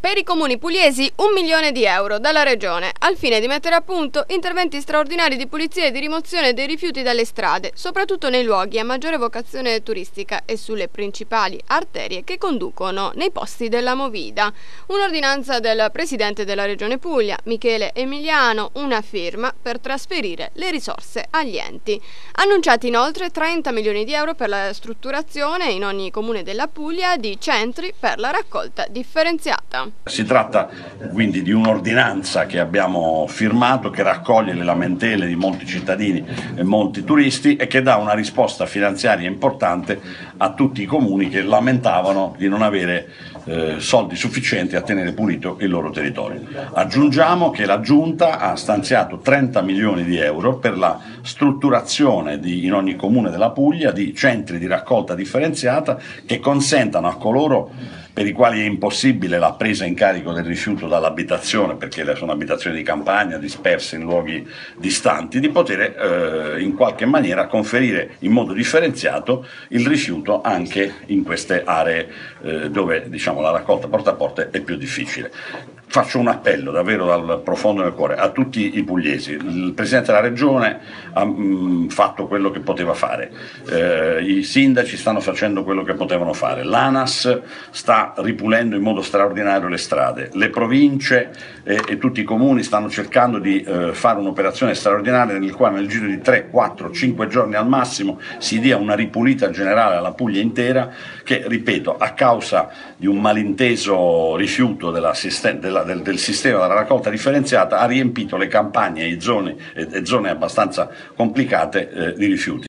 Per i comuni pugliesi un milione di euro dalla Regione al fine di mettere a punto interventi straordinari di pulizia e di rimozione dei rifiuti dalle strade, soprattutto nei luoghi a maggiore vocazione turistica e sulle principali arterie che conducono nei posti della Movida. Un'ordinanza del Presidente della Regione Puglia, Michele Emiliano, una firma per trasferire le risorse agli enti. Annunciati inoltre 30 milioni di euro per la strutturazione in ogni comune della Puglia di centri per la raccolta differenziata. Si tratta quindi di un'ordinanza che abbiamo firmato che raccoglie le lamentele di molti cittadini e molti turisti e che dà una risposta finanziaria importante a tutti i comuni che lamentavano di non avere eh, soldi sufficienti a tenere pulito il loro territorio. Aggiungiamo che la Giunta ha stanziato 30 milioni di euro per la strutturazione di, in ogni comune della Puglia di centri di raccolta differenziata che consentano a coloro per i quali è impossibile la presa in carico del rifiuto dall'abitazione, perché sono abitazioni di campagna disperse in luoghi distanti, di poter eh, in qualche maniera conferire in modo differenziato il rifiuto anche in queste aree eh, dove diciamo, la raccolta porta a porta è più difficile faccio un appello davvero dal profondo del cuore a tutti i pugliesi. Il Presidente della Regione ha mh, mm, fatto quello che poteva fare, eh, i sindaci stanno facendo quello che potevano fare, l'ANAS sta ripulendo in modo straordinario le strade, le province e, e tutti i comuni stanno cercando di eh, fare un'operazione straordinaria nel quale nel giro di 3, 4, 5 giorni al massimo si dia una ripulita generale alla Puglia intera che, ripeto, a causa di un malinteso rifiuto della, della della, del, del, sistema della raccolta differenziata ha riempito le campagne e zone, e zone abbastanza complicate eh, di rifiuti.